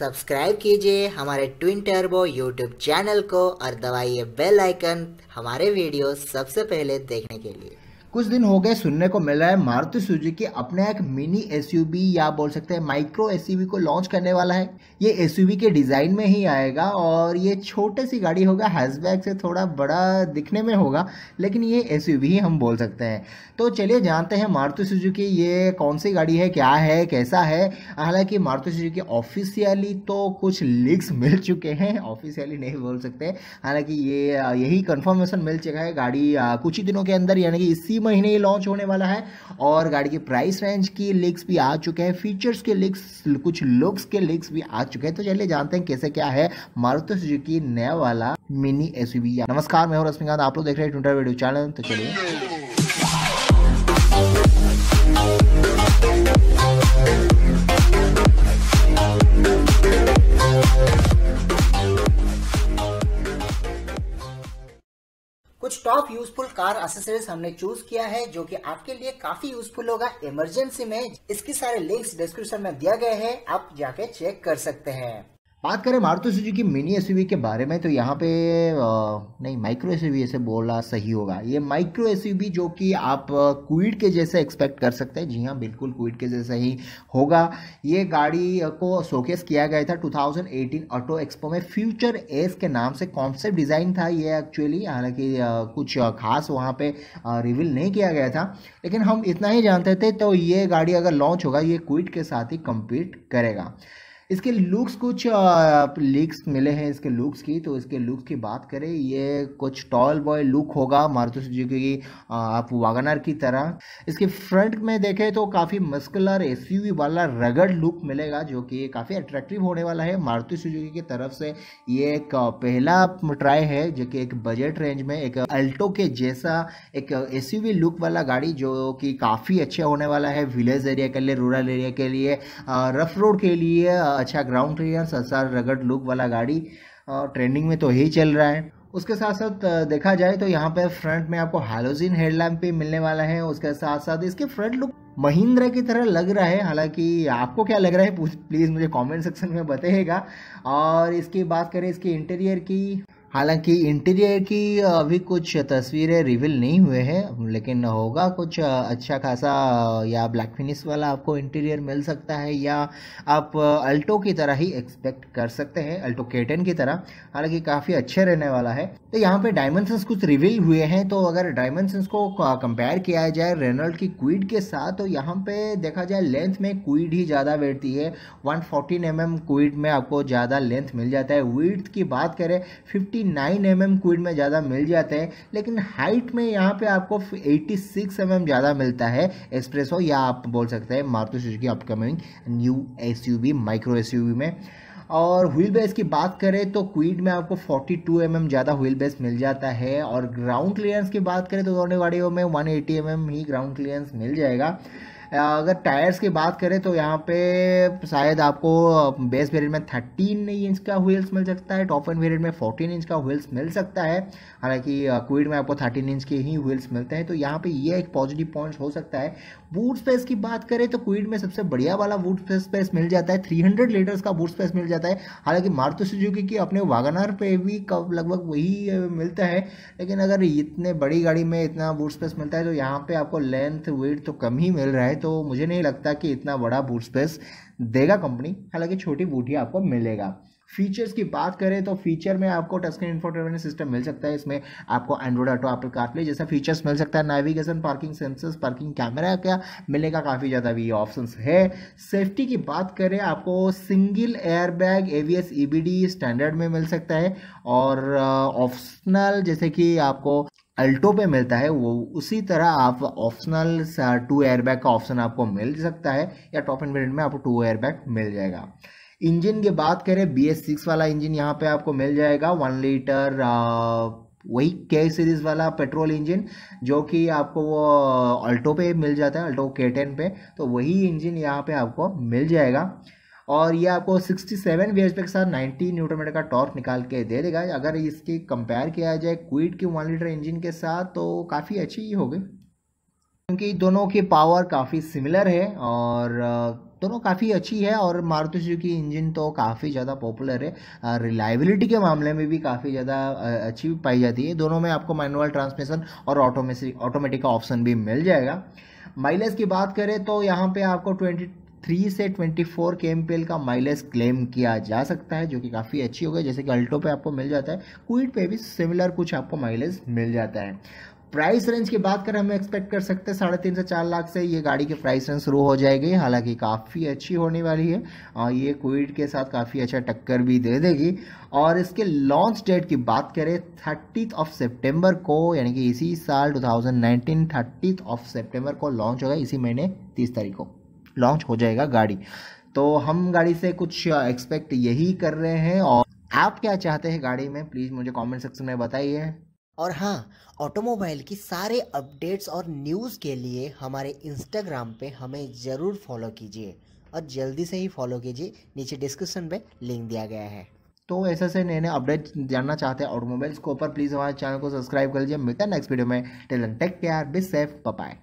Subscribe कीजिए हमारे twin turbo YouTube channel को और दबाइए बेल आइकन हमारे वीडियो सबसे पहले देखने के लिए। कुछ दिन हो गए सुनने को मिल रहा है। मारुति सुजुकी अपने एक मिनी एसयूवी या बोल सकते हैं माइक्रो एसयूवी को लॉन्च करने वाला है। ये एसयूवी के डिज़ाइन में ही आएगा और ये छोटे सी गाड़ी होगा हैशबैग से थोड़ा बड़ा दिखने में होगा, लेकिन ये एसयूवी ही हम बोल सकते हैं। तो चलिए जानते हैं मारुति सुजुकी, ये कौन सी गाड़ी है, क्या है, कैसा है? हालाँकि मारुति सुजुकी ऑफिशियली तो कुछ लीक्स मिल चुके हैं ऑफिशियली नहीं बोल सकते। हालाँकि ये, यही कंफर्मेशन मिल चुका है गाड़ी कुछ ही दिनों के अंदर, यानी कि इसी महीने ही लॉन्च होने वाला है और गाड़ी की प्राइस रेंज की लिक्स भी आ चुके हैं फीचर्स के लिक्स कुछ लुक्स के लिक्स भी आ चुके हैं। तो चलिए जानते हैं कैसे क्या है मारुति सुजुकी नया वाला मिनी एस नमस्कार, मैं हूँ रश्मिकांत, आप लोग देख रहे हैं ट्विटर वीडियो चैनल तो चलिए। टॉप यूजफुल कार एसेसरीज हमने चूज़ किया है, जो कि आपके लिए काफ़ी यूजफुल होगा। इमरजेंसी में इसकी सारे लिंक्स डिस्क्रिप्शन में दिया गया है, आप जाके चेक कर सकते हैं। बात करें मारुति सुजुकी मिनी एसयूवी के बारे में तो यहाँ पे नहीं माइक्रो एसयूवी ऐसे बोला सही होगा। ये माइक्रो एस जो कि आप क्विड के जैसे एक्सपेक्ट कर सकते हैं। जी हाँ बिल्कुल क्विड के जैसे ही होगा। ये गाड़ी को शोकेस किया गया था 2018 ऑटो एक्सपो में। फ्यूचर एस के नाम से कॉन्सेप्ट डिज़ाइन था ये एक्चुअली हालाँकि कुछ खास वहाँ पे रिवील नहीं किया गया था। लेकिन हम इतना ही जानते थे तो ये गाड़ी अगर लॉन्च होगा, ये क्विड के साथ ही कम्पीट करेगा। इसके लुक्स कुछ लीक्स मिले हैं इसके लुक्स की तो इसके लुक्स की बात करें, ये कुछ टॉल बॉय लुक होगा मारुति सुजुकी की आप वागनर की तरह। इसके फ्रंट में देखें तो काफ़ी मस्कुलर एसयूवी वाला रगड़ लुक मिलेगा, जो कि काफ़ी अट्रैक्टिव होने वाला है मारुति सुजुकी की तरफ़ से। ये एक पहला ट्राई है, जो कि एक बजट रेंज में एक अल्टो के जैसा एक एस लुक वाला गाड़ी, जो कि काफ़ी अच्छा होने वाला है विलेज एरिया के लिए रूरल एरिया के लिए रफ रोड के लिए अच्छा ग्राउंड क्लियरेंस अच्छा रगड़ लुक वाला गाड़ी, और ट्रेंडिंग में तो यही चल रहा है। उसके साथ साथ देखा जाए तो यहाँ पर फ्रंट में आपको हेलोजिन हेडलैम्प भी मिलने वाला है। उसके साथ साथ इसके फ्रंट लुक महिंद्रा की तरह लग रहा है। हालाँकि आपको क्या लग रहा है प्लीज़ मुझे कमेंट सेक्शन में बताइएगा। और इसकी बात करें इसके इंटीरियर की हालाँकि इंटीरियर की अभी कुछ तस्वीरें रिवील नहीं हुए हैं, लेकिन होगा कुछ अच्छा खासा, या ब्लैक फिनिश वाला आपको इंटीरियर मिल सकता है, या आप अल्टो की तरह ही एक्सपेक्ट कर सकते हैं, अल्टो केटन की तरह। हालाँकि काफ़ी अच्छे रहने वाला है। तो यहाँ पे डायमेंशंस कुछ रिवील हुए हैं तो अगर डायमेंशंस को कंपेयर किया जाए रेनल्ड की क्विड के साथ तो यहाँ पे देखा जाए लेंथ में क्विड ही ज़्यादा बैठती है। वन फोर्टीन एम क्वीड में आपको ज़्यादा लेंथ मिल जाता है। वीड की बात करें फिफ्टी 89 एम एम क्विड में ज़्यादा मिल जाते हैं, लेकिन हाइट में यहाँ पे आपको 86 सिक्स एम एम ज़्यादा मिलता है एक्सप्रेसो या आप बोल सकते हैं Maruti Suzuki upcoming new S micro S में। और व्हील बेस की बात करें तो क्वीड में आपको 42 टू mm ज़्यादा व्हील बेस मिल जाता है, और ग्राउंड क्लियरेंस की बात करें तो दोनों गाड़ियों में 180 mm ही ग्राउंड क्लियरेंस मिल जाएगा। अगर टायर्स की बात करें तो यहाँ पे शायद आपको बेस वेरियंट में थर्टीन इंच का व्हील्स मिल सकता है टॉप एंड वेरियंट में फोर्टीन इंच का व्हील्स मिल सकता है। हालाँकि क्विड में आपको थर्टीन इंच के ही व्हील्स मिलते हैं तो यहाँ पे ये एक पॉजिटिव पॉइंट हो सकता है। बूट स्पेस की बात करें तो क्विड में सबसे बढ़िया वाला बूट स्पेस मिल जाता है थ्री लीटर्स का बूट स्पेस मिल जाता है। हालाँकि मारुति सुजुकी की अपने वागनार पे भी कब, लगभग वही मिलता है, लेकिन अगर इतने बड़ी गाड़ी में इतना बूट स्पेस मिलता है तो यहाँ पे आपको लेंथ वेट तो कम ही मिल रहा है। तो मुझे नहीं लगता कि इतना बड़ा बूट स्पेस देगा कंपनी हालाँकि छोटी बूट ही आपको मिलेगा। फीचर्स की बात करें तो फीचर में आपको टच स्क्रीन इंफोटेनमेंट सिस्टम मिल सकता है। इसमें आपको एंड्रॉइड ऑटो एप्पल कारप्ले जैसा फीचर्स मिल सकता है। Navigation parking sensors parking camera क्या मिलेगा? काफ़ी ज़्यादा भी ऑप्शन है। सेफ्टी की बात करें, आपको single air bag ABS EBD standard में मिल सकता है। और ऑप्शनल जैसे कि आपको अल्टो पे मिलता है, वो उसी तरह आप ऑप्शनल टू एयरबैग का ऑप्शन आपको मिल सकता है, या टॉप एंड वेरिएंट में आपको टू एयरबैग मिल जाएगा। इंजन की बात करें बी एस सिक्स वाला इंजन यहाँ पे आपको मिल जाएगा वन लीटर वही के सीरीज़ वाला पेट्रोल इंजन, जो कि आपको वो अल्टो पे मिल जाता है, अल्टो के टेन पे तो वही इंजन यहाँ पे आपको मिल जाएगा। और ये आपको 67 सेवन बी के साथ 90 न्यूटन मीटर का टॉर्क निकाल के दे देगा। अगर इसकी कंपेयर किया जाए क्विड के वन लीटर इंजन के साथ तो काफ़ी अच्छी ही होगी। क्योंकि दोनों की पावर काफ़ी सिमिलर है और दोनों काफ़ी अच्छी है और मारुति सुजुकी इंजन तो काफ़ी ज़्यादा पॉपुलर है। रिलायबिलिटी के मामले में भी काफ़ी ज़्यादा अच्छी पाई जाती है। दोनों में आपको मैनुअल ट्रांसमिशन और ऑटोमेटिक का ऑप्शन भी मिल जाएगा। माइलेज की बात करें तो यहाँ पे आपको ट्वेंटी थ्री से ट्वेंटी फोर के एम का माइलेज क्लेम किया जा सकता है, जो कि काफ़ी अच्छी हो गई। जैसे कि अल्टो पे आपको मिल जाता है क्विड पे भी सिमिलर कुछ आपको माइलेज मिल जाता है। प्राइस रेंज की बात करें, हम एक्सपेक्ट कर सकते हैं साढ़े तीन से चार लाख से। ये गाड़ी की प्राइस रेंज शुरू हो जाएगी, हालाँकि काफ़ी अच्छी होने वाली है। और ये क्विड के साथ काफ़ी अच्छा टक्कर भी दे देगी। और इसके लॉन्च डेट की बात करें थर्टी ऑफ़ सेप्टेम्बर को, यानी कि इसी साल 2019 थर्टी ऑफ़ सेप्टेम्बर को लॉन्च होगा, इसी महीने तीस तारीख को। लॉन्च हो जाएगा गाड़ी। तो हम गाड़ी से कुछ एक्सपेक्ट यही कर रहे हैं और आप क्या चाहते हैं गाड़ी में? प्लीज़ मुझे कमेंट सेक्शन में बताइए। और हाँ ऑटोमोबाइल की सारे अपडेट्स और न्यूज़ के लिए हमारे इंस्टाग्राम पे हमें ज़रूर फॉलो कीजिए और जल्दी से ही फॉलो कीजिए। नीचे डिस्क्रिप्शन पे लिंक दिया गया है। तो ऐसे से नए नए अपडेट जानना चाहते हैं ऑटोमोबाइल्स के ऊपर प्लीज़ हमारे चैनल को सब्सक्राइब कर लीजिए। मिलता है नेक्स्ट वीडियो में। Till then take care be safe bye